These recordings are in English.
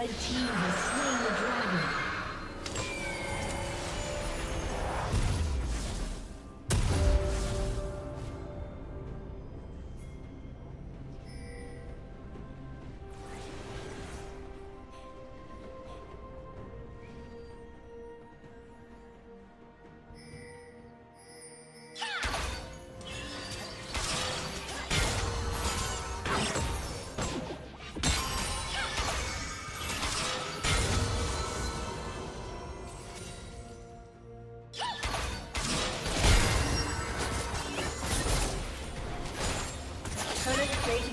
Red team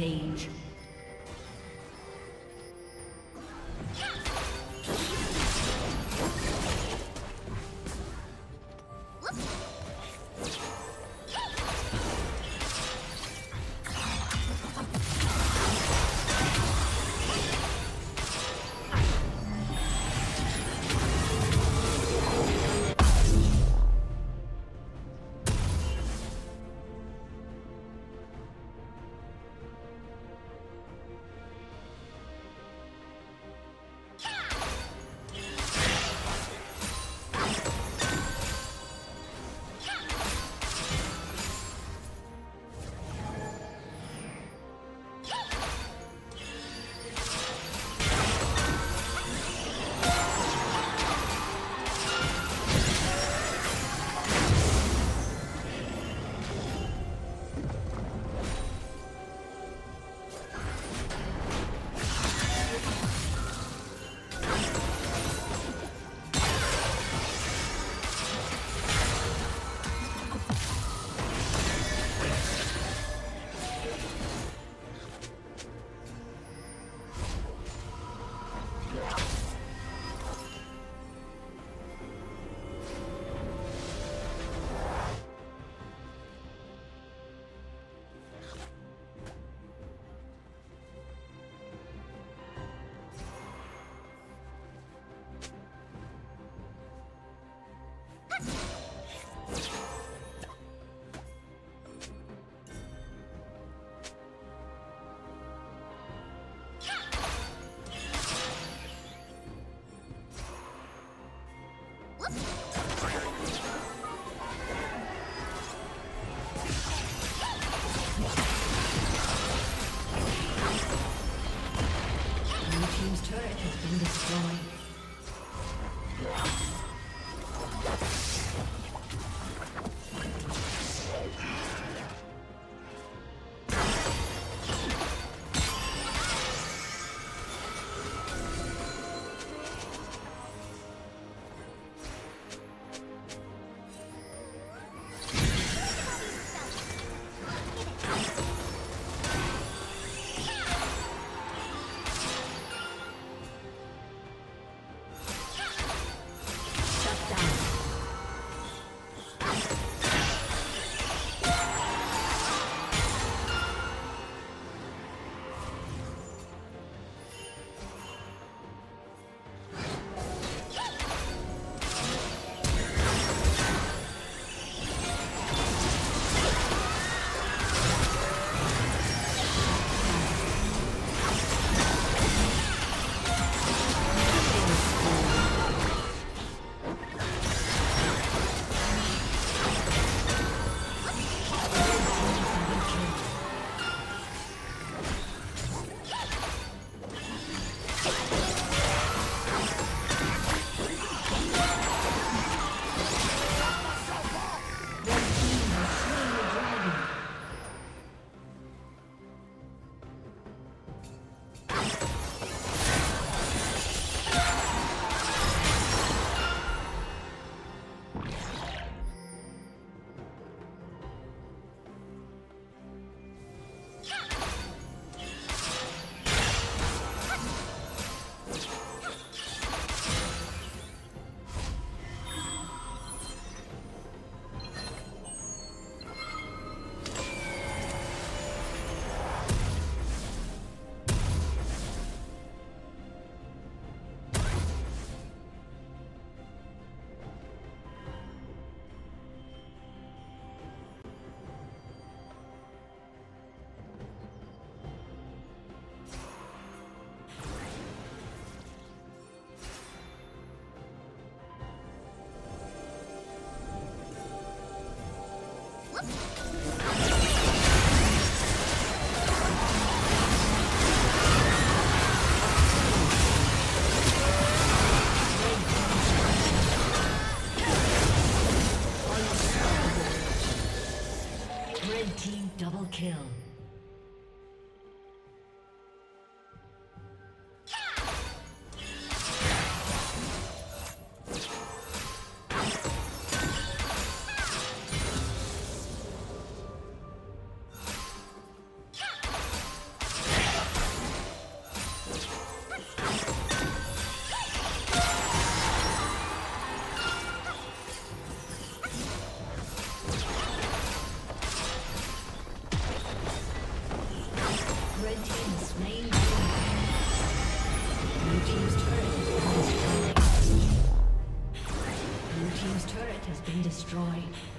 Rampage. Destroyed.